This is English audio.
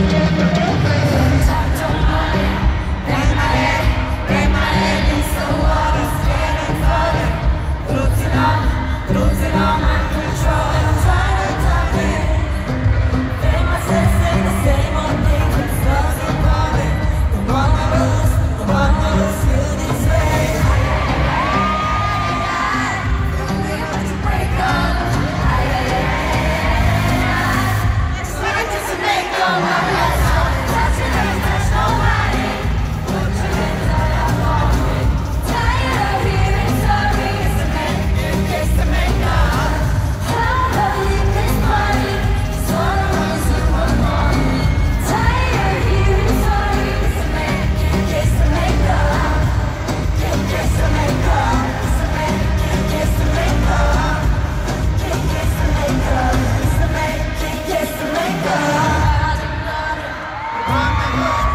Thank Tiger!